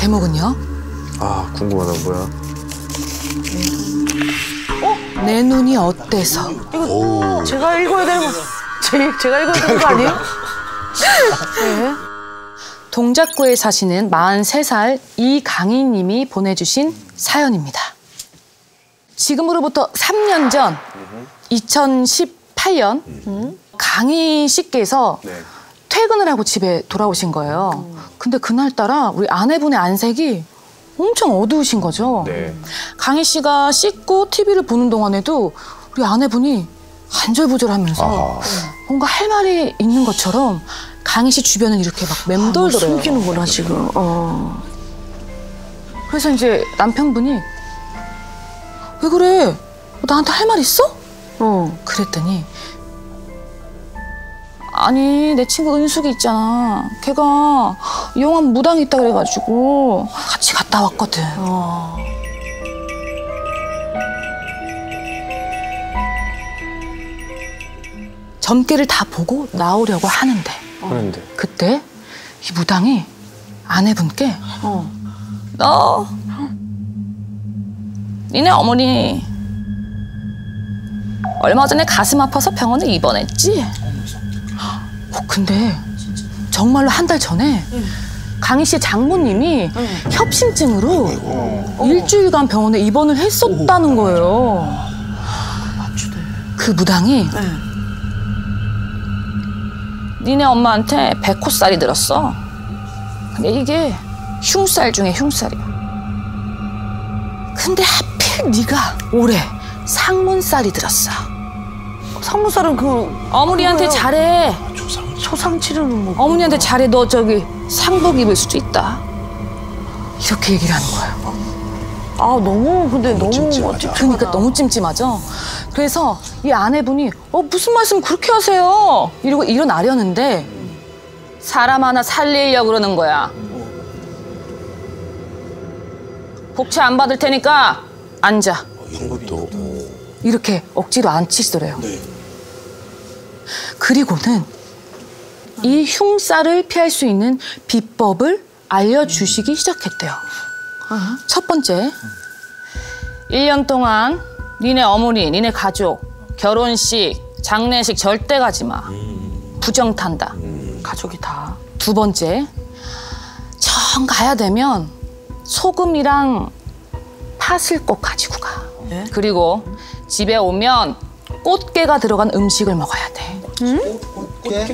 제목은요. 아 궁금하다 뭐야? 내 눈이 어때서. 제가 읽어야 되는 거, 제, 제가 읽어야 되는 거 아니에요? 네. 동작구에 사시는 43살 이강희님이 보내주신 사연입니다. 지금으로부터 3년 전 2018년 강희 씨께서 네. 퇴근을 하고 집에 돌아오신 거예요. 근데 그날따라 우리 아내분의 안색이 엄청 어두우신 거죠. 네. 강희 씨가 씻고 TV를 보는 동안에도 우리 아내분이 안절부절하면서 아하. 뭔가 할 말이 있는 것처럼 강희 씨 주변을 이렇게 막 맴돌더래요. 숨기는구나, 지금. 어. 그래서 이제 남편분이 왜 그래? 뭐 나한테 할 말 있어? 어. 그랬더니 아니 내 친구 은숙이 있잖아. 걔가 영암 무당이 있다 그래가지고 같이 갔다 왔거든. 어. 점괘를 다 보고 나오려고 하는데 그런데 그때 이 무당이 아내분께 어. 너 니네 어머니 얼마 전에 가슴 아파서 병원에 입원했지? 어, 근데 정말로 한 달 전에 강희 씨의 장모님이 협심증으로 일주일간 병원에 입원을 했었다는 거예요. 그 무당이 네. 니네 엄마한테 백호살이 들었어. 근데 이게 흉살 중에 흉살이야. 근데 하필 네가 올해 상문살이 들었어. 성무살은 그 어머니한테. 잘해. 초상 치르는 뭐. 어머니한테 잘해. 너 저기 상복 입을 수도 있다. 이렇게 얘기를 하는 거예요. 아, 너무, 근데 너무 찜찜하다. 찝찝하다. 그러니까 너무 찜찜하죠. 그래서 이 아내분이 어 무슨 말씀 그렇게 하세요? 이러고 일어나려는데 사람 하나 살리려고 그러는 거야. 복채 안 받을 테니까 앉아. 이것도 이렇게 억지로 앉히시더래요. 그리고는 이 흉살을 피할 수 있는 비법을 알려주시기 시작했대요. 첫 번째, 1년 동안 니네 어머니, 니네 가족, 결혼식, 장례식 절대 가지 마. 부정 탄다. 가족이 다. 두 번째, 정 가야 되면 소금이랑 팥을 꼭 가지고 가. 네? 그리고 집에 오면 꽃게가 들어간 음식을 먹어야 돼.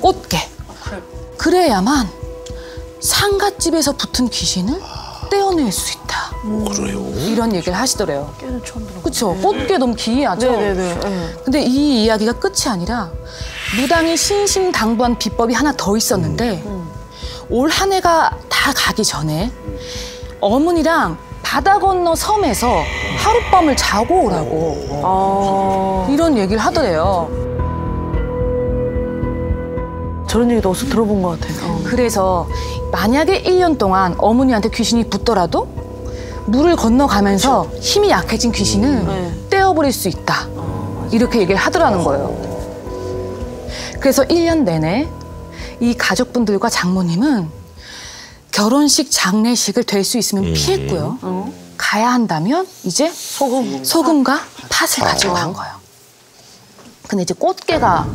꽃게. 그래야만 상갓집에서 붙은 귀신을 떼어낼 수 있다. 그래요. 이런 얘기를 하시더래요. 깨는 처음 들어. 그렇죠. 꽃게 너무 기이하죠. 네네네. 네. 근데 이 이야기가 끝이 아니라 무당이 신신당부한 비법이 하나 더 있었는데 올한 해가 다 가기 전에 어머니랑 바다 건너 섬에서 하룻밤을 자고 오라고 아. 이런 얘기를 하더래요. 저런 얘기도 어디서 들어본 것 같아요. 어. 그래서 만약에 1년 동안 어머니한테 귀신이 붙더라도 물을 건너가면서 힘이 약해진 귀신은 네. 떼어버릴 수 있다. 이렇게 얘기를 하더라는 거예요. 그래서 1년 내내 이 가족분들과 장모님은 결혼식, 장례식을 될 수 있으면 피했고요. 어? 가야 한다면 이제 소금. 소금과 팥을 가지고 간 거예요. 근데 이제 꽃게가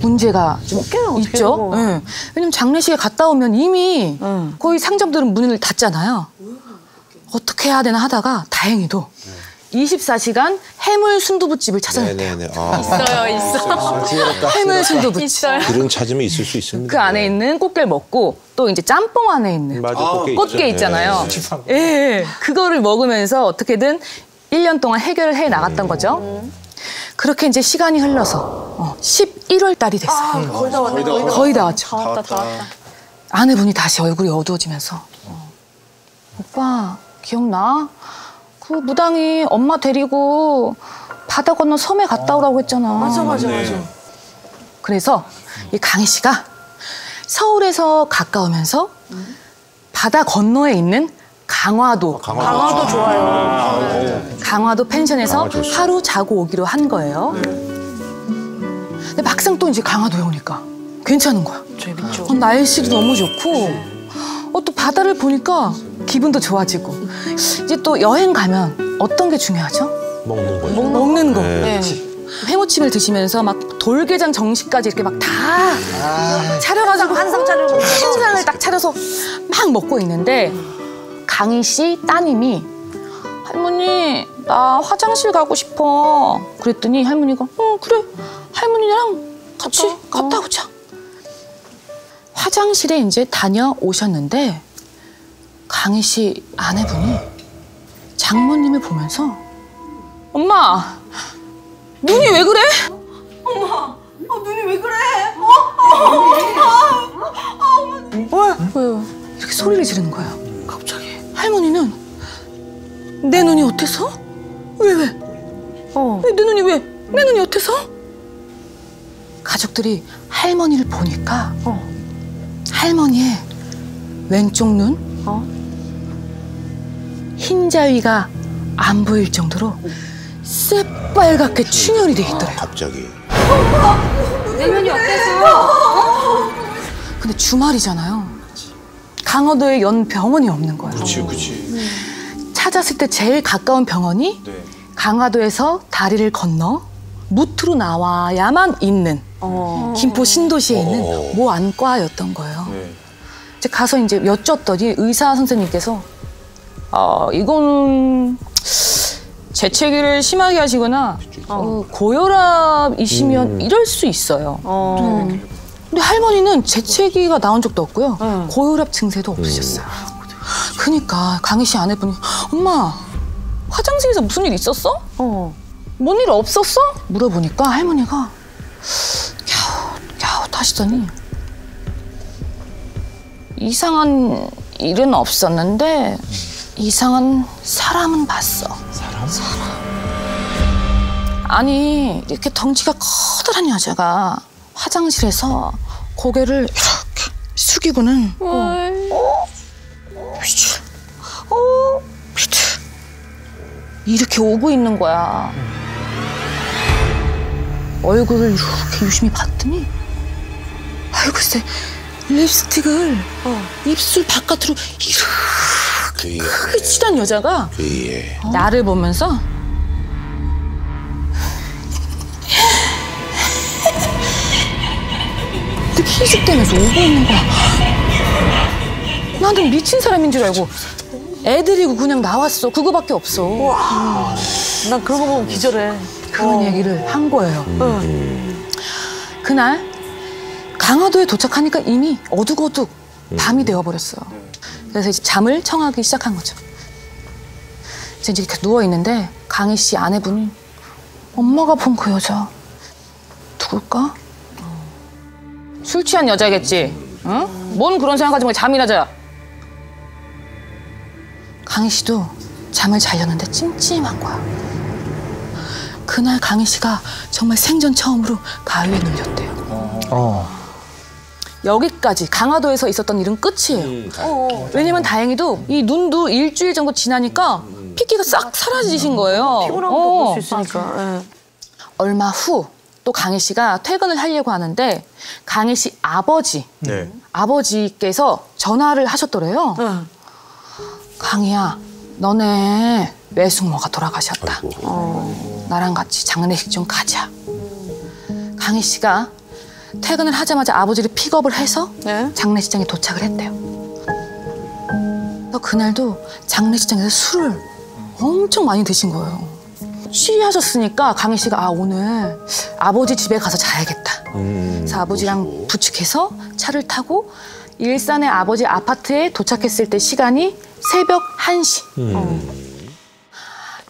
문제가 좀 있죠. 예. 왜냐면 장례식에 갔다 오면 이미 응. 거의 상점들은 문을 닫잖아요. 어떻게 해야 되나 하다가 다행히도 24시간 해물 순두부집을 찾아냈대요. 네네네. 아, 있어요, 있어. 해물 순두부집. 있어요. 그런 찾으면 있을 수 있습니다. 그 안에 있는 꽃게를 먹고 또 이제 짬뽕 안에 있는 맞아, 꽃게, 꽃게 있죠. 있잖아요. 네. 예, 예. 그거를 먹으면서 어떻게든 1년 동안 해결을 해 나갔던 거죠. 그렇게 이제 시간이 흘러서 어, 11월 달이 됐어요. 거의 다 왔네. 거의 다 거의 다 왔죠. 다 왔다, 다 왔다. 아내분이 다시 얼굴이 어두워지면서 어, 오빠 기억나? 그 무당이 엄마 데리고 바다 건너 섬에 갔다 오라고 했잖아. 맞아, 맞아, 맞아. 그래서 이 강희 씨가 서울에서 가까우면서 바다 건너에 있는 강화도 강화도 좋아요. 강화도 펜션에서 강화. 하루 자고 오기로 한 거예요. 근데 막상 또 이제 강화도에 오니까 괜찮은 거야. 재밌죠. 어, 날씨도 너무 좋고 어, 또 바다를 보니까 기분도 좋아지고 이제 또 여행 가면 어떤 게 중요하죠? 먹는 거죠. 먹는 거. 네. 회무침을 드시면서 막 돌게장 정식까지 이렇게 막 다 차려가지고 한상 차려고 한상을 딱 차려서 막 먹고 있는데 강희 씨 따님이 할머니 나 화장실 가고 싶어 그랬더니 할머니가 응 그래 할머니랑 같이 갔다 오자 화장실에 이제 다녀오셨는데 강희 씨 아내분이 장모님을 보면서 엄마 눈이 왜 그래? 엄마, 어, 눈이 왜 그래? 뭐야? 왜요? 이렇게 소리를 지르는 거예요. 갑자기. 할머니는 내 눈이 어때서? 왜 왜? 어. 왜내 눈이 왜? 내 눈이 어때서? 가족들이 할머니를 보니까 어. 할머니의 왼쪽 눈 어? 흰자위가 안 보일 정도로 새빨갛게 충혈이 돼 있더래요. 갑자기. 근데 주말이잖아요. 강화도에 연 병원이 없는 거예요. 그렇지, 그렇지. 찾았을 때 제일 가까운 병원이 네. 강화도에서 다리를 건너 무트로 나와야만 있는 어. 김포 신도시에 있는 어. 모 안과였던 거예요. 네. 이제 가서 이제 여쭸더니 의사 선생님께서 아 이거는 재채기를 심하게 하시거나 어, 고혈압이시면 이럴 수 있어요. 어. 근데 할머니는 재채기가 나온 적도 없고요. 응. 고혈압 증세도 없으셨어요. 그러니까 강희 씨 아내분이 엄마 화장실에서 무슨 일 있었어? 어. 뭔일 없었어? 물어보니까 할머니가 하시더니 이상한 일은 없었는데 이상한 사람은 봤어. 사람? 아니 이렇게 덩치가 커다란 여자가 화장실에서 고개를 이렇게 숙이고는 어, 미치, 어, 미치. 이렇게 오고 있는 거야. 얼굴을 이렇게 유심히 봤더니 아유 글쎄 립스틱을 입술 바깥으로 이렇게 크게 칠한 여자가 그의. 나를 보면서 이렇게 희죽대면서 오고 있는 거야. 나는 미친 사람인 줄 알고 애들이고 그냥 나왔어. 그거밖에 없어. 난 그런 거 보면 기절해. 그런 얘기를 한 거예요. 그날 강화도에 도착하니까 이미 어둑어둑 밤이 되어버렸어요. 그래서 이제 잠을 청하기 시작한 거죠. 그래서 이제 이렇게 누워 있는데 강희 씨 아내분이 엄마가 본 그 여자 누굴까? 술 취한 여자겠지. 응? 뭔 그런 생각하지 말고 잠이나 자. 강희 씨도 잠을 자려는데 찜찜한 거야. 그날 강희 씨가 정말 생전 처음으로 가위에 눌렸대요. 여기까지 강화도에서 있었던 일은 끝이에요. 왜냐면 다행히도 이 눈도 일주일 정도 지나니까 핏기가 싹 사라지신 거예요. 피곤한 것도 어. 볼수 있으니까. 예. 얼마 후 또 강희 씨가 퇴근을 하려고 하는데 강희 씨 아버지, 네. 아버지께서 전화를 하셨더래요. 응. 강희야, 너네 외숙모가 돌아가셨다. 아이고. 나랑 같이 장례식 좀 가자. 강희 씨가 퇴근을 하자마자 아버지를 픽업을 해서 네. 장례식장에 도착을 했대요. 그래서 그날도 장례식장에서 술을 엄청 많이 드신 거예요. 취하셨으니까 강희 씨가 아 오늘 아버지 집에 가서 자야겠다. 음, 그래서 아버지랑 모시고. 부축해서 차를 타고 일산의 아버지 아파트에 도착했을 때 시간이 새벽 1시. 음.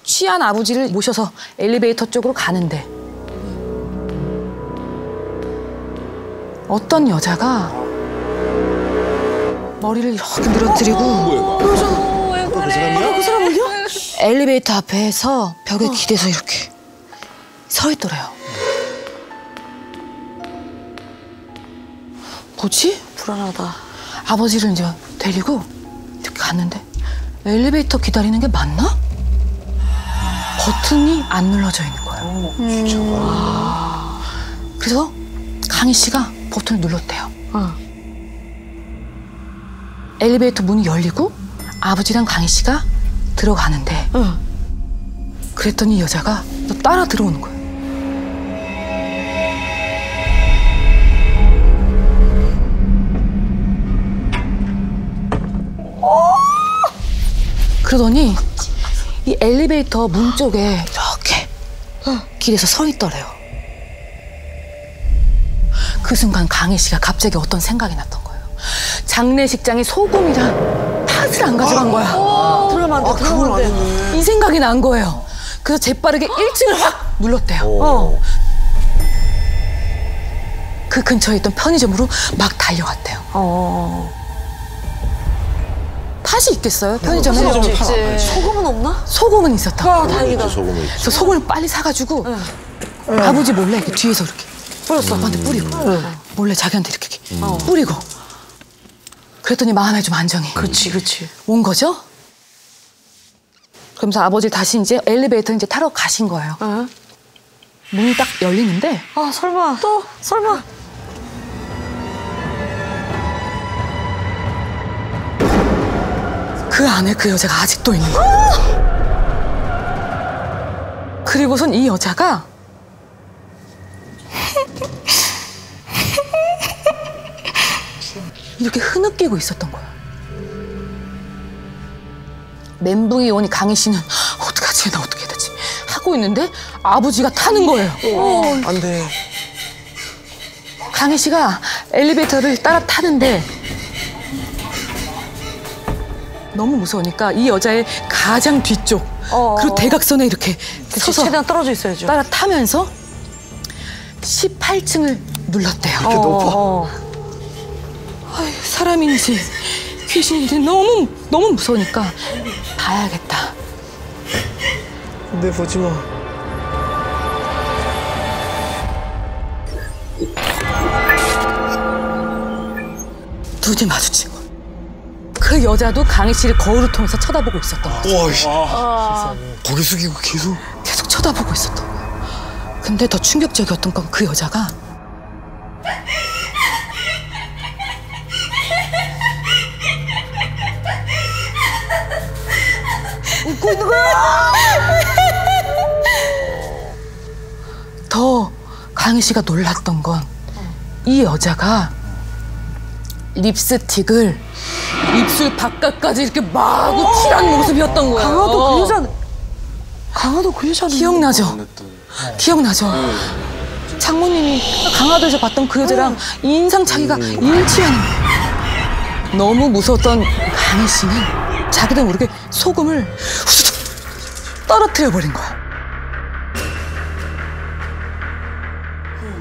취한 아버지를 모셔서 엘리베이터 쪽으로 가는데 어떤 여자가 머리를 이렇게 늘어뜨리고 그 사람이야? 그 사람은요? 엘리베이터 앞에서 벽에 기대서 이렇게 서 있더래요. 뭐지? 불안하다. 아버지를 이제 데리고 이렇게 갔는데 엘리베이터 기다리는 게 맞나? 버튼이 안 눌러져 있는 거예요. 와. 그래서 강희 씨가 버튼을 눌렀대요. 어. 엘리베이터 문이 열리고 아버지랑 강희 씨가 들어가는데 응. 그랬더니 이 여자가 또 따라 들어오는 거예요. 그러더니 이 엘리베이터 문 쪽에 이렇게 길에서 서 있더래요. 그 순간 강희 씨가 갑자기 어떤 생각이 났던 거예요. 장례식장에 소금이랑 팥을 안 가져간 거야. 들어가면 안 돼, 들어가면 안 돼. 이 생각이 난 거예요. 그래서 재빠르게 1층을 확 눌렀대요. 어. 그 근처에 있던 편의점으로 막 달려갔대요. 어. 팥이 있겠어요? 편의점에? 없지. 팔 소금은 없나? 소금은 있었다. 아, 다행이다. 소금을 있지. 그래서 소금을 빨리 사가지고 아버지 몰래 이렇게 뒤에서 이렇게 뿌렸어. 아빠한테 뿌리고 몰래 자기한테 이렇게, 이렇게 뿌리고 그랬더니 마음에 좀 안정이 그치, 그치. 온 거죠? 그러면서 아버지 다시 이제 엘리베이터 이제 타러 가신 거예요. 응? 문이 딱 열리는데 아, 설마. 또? 설마. 그 안에 그 여자가 아직도 있는 거예요. 그리고선 이 여자가 이렇게 흐느끼고 있었던 거야. 멘붕이 오니 강희 씨는 어떡하지 나 어떻게 해야 되지 하고 있는데 아버지가 타는 거예요. 안 돼. 강희 씨가 엘리베이터를 따라 타는데 너무 무서우니까 이 여자의 가장 뒤쪽 어, 그리고 어. 대각선에 이렇게 그치, 서서 최대한 떨어져 있어야죠. 따라 타면서 18층을 눌렀대요. 어, 어. 아유, 사람인지 귀신인지 너무 너무 무서우니까 봐야겠다. 근데 보지 마. 눈이 마주친 거. 그 여자도 강희 씨를 거울을 통해서 쳐다보고 있었던 거죠. 와, 씨. 고개 숙이고 계속. 계속 쳐다보고 있었던 거예요. 근데 더 충격적이었던 건 그 여자가 웃고 있는 거야. 더 강희 씨가 놀랐던 건 이 여자가 립스틱을 입술 바깥까지 이렇게 마구 칠한 모습이었던 거예요. 강화도 그 여자. 강화도 그 여자는. 기억나죠? 기억나죠? 장모님이 강화도에서 봤던 그 여자랑 인상 차이가 일치하는 거예요. 너무 무서웠던 강희 씨는 자기도 모르게 소금을 후두둑 떨어뜨려 버린 거야.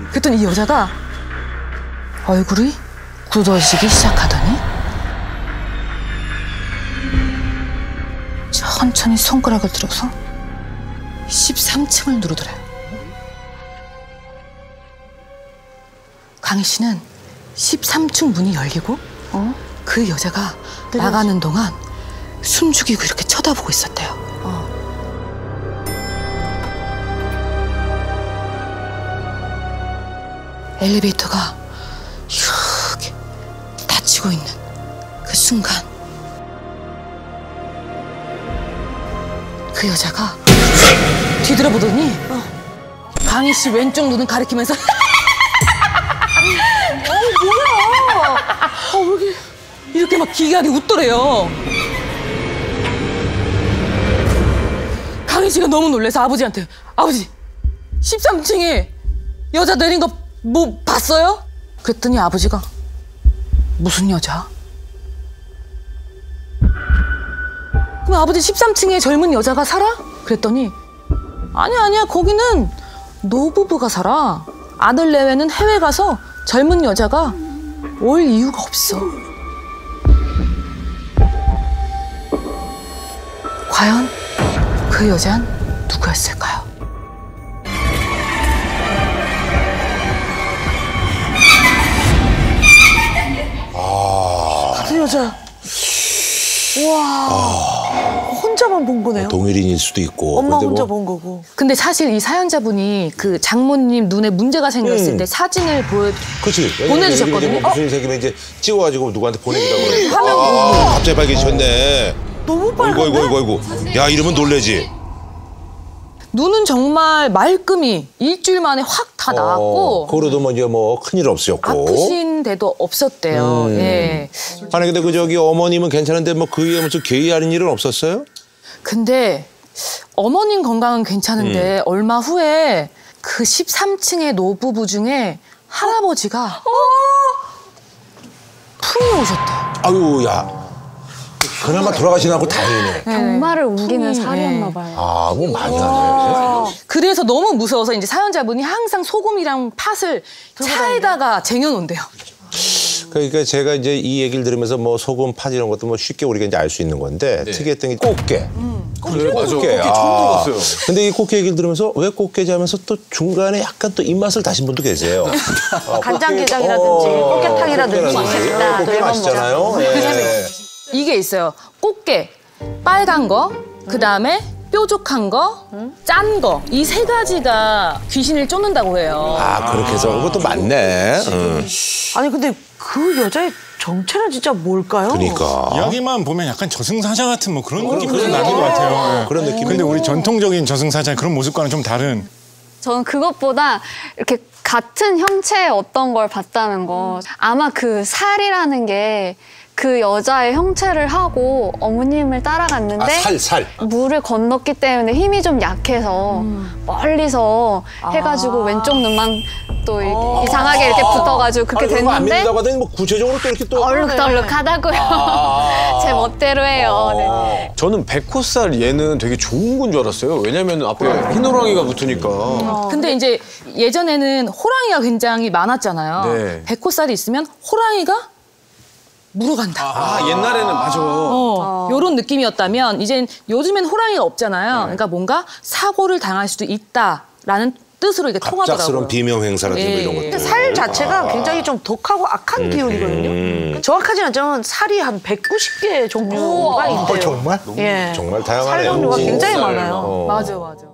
그랬더니 이 여자가 얼굴이 굳어지기 시작하더니 천천히 손가락을 들어서 13층을 누르더래요. 강희 씨는 13층 문이 열리고 어? 그 여자가 나가는 동안 숨죽이고 이렇게 쳐다보고 있었대요. 엘리베이터가 이렇게 닫히고 있는 그 순간 그 여자가 뒤돌아보더니 강희 씨 왼쪽 눈을 가리키면서 어, 여기 이렇게 막 기괴하게 웃더래요. 강희 씨가 너무 놀래서 아버지한테 아버지 13층에 여자 내린 거 뭐 봤어요? 그랬더니 아버지가 무슨 여자? 그럼 아버지 13층에 젊은 여자가 살아? 그랬더니 아니야 아니야 거기는 노부부가 살아 아들 내외는 해외 가서 젊은 여자가 올 이유가 없어 과연 그 여잔 누구였을까요? 그 여자. 와. 혼자만 본 거네요. 동일인일 수도 있고. 엄마 근데 혼자 뭐 본 거고. 근데 사실 이 사연자분이 그 장모님 눈에 문제가 생겼을 음. 때 사진을 보여 그치. 보내주셨거든요. 뭐 무슨 일이 생기면 이제 찍어가지고 누구한테 보내기도 하고. 그래. 화면 아, 갑자기 밝혀지셨네. 너무 빨간데? 어이구 어이구 어이구. 야 이러면 놀래지. 눈은 정말 말끔히 일주일 만에 확 다 나왔고 어, 그러도 먼저 뭐 큰일 없으셨고. 아프신 데도 없었대요. 음. 예. 아니 근데 그 저기 어머님은 괜찮은데 뭐 그 이후에 무슨 괴이하는 일은 없었어요? 근데 어머님 건강은 음. 괜찮은데 얼마 후에 그 13층의 노부부 중에 할아버지가 풍이 오셨대. 아유 야. 그나마 돌아가시나 하고 다행이네. 병마를 옮기는 살이었나 네. 봐요. 아, 뭐 많이 하네. 그래서 너무 무서워서 이제 사연자분이 항상 소금이랑 팥을 차에다가 쟁여놓은대요. 그러니까 제가 이제 이 얘기를 들으면서 뭐 소금, 팥 이런 것도 뭐 쉽게 우리가 이제 알 수 있는 건데 특이했던 게 꽃게. 그래 맞아. 꽃게. 꽃게 처음 들어봤어요. 근데 이 꽃게 얘기를 들으면서 왜 꽃게지 하면서 또 중간에 약간 또 입맛을 다신 분도 계세요. 어, 간장게장이라든지 꽃게탕이라든지 꽃게 맛있다. 꽃게 맛있잖아요. 예. 이게 있어요. 꽃게, 빨간 거, 그 다음에 뾰족한 거, 짠 거. 이 세 가지가 귀신을 쫓는다고 해요. 아 그렇게 해서 그것도 맞네. 응. 아니 근데 그 여자의 정체는 진짜 뭘까요? 그러니까 이야기만 보면 약간 저승사자 같은 뭐 그런 느낌이 좀 나는 것 같아요. 예. 그런 느낌이 근데 우리 전통적인 저승사자 그런 모습과는 좀 다른. 저는 그것보다 이렇게 같은 형체의 어떤 걸 봤다는 거. 아마 그 살이라는 게 그 여자의 형체를 하고 어머님을 따라갔는데 아, 살 살. 물을 건넜기 때문에 힘이 좀 약해서 멀리서 해가지고 왼쪽 눈만 또 이렇게 이상하게 이렇게 붙어가지고 그렇게 아니, 그거 안 됐는데 믿는다고 하더니 뭐 구체적으로 또 이렇게 또 얼룩덜룩하다고요. 제 멋대로 해요. 네. 저는 백호살 얘는 되게 좋은 건 줄 알았어요. 왜냐면 앞에 흰 호랑이가 붙으니까. 근데 이제 예전에는 호랑이가 굉장히 많았잖아요. 네. 백호살이 있으면 호랑이가 물어간다. 아 옛날에는 맞아. 어, 요런 느낌이었다면 이젠 요즘엔 호랑이가 없잖아요. 그러니까 뭔가 사고를 당할 수도 있다라는 뜻으로 이게 통하더라고요. 갑작스러운 비명 행사라든지 뭐 예. 이런 근데 것들. 살 자체가 굉장히 좀 독하고 악한 기운이거든요. 정확하진 않지만 살이 한 190개 종류가 있대요. 어, 정말? 예. 정말 살 다양하네요. 종류가 굉장히 살. 많아요. 어. 맞아, 맞아.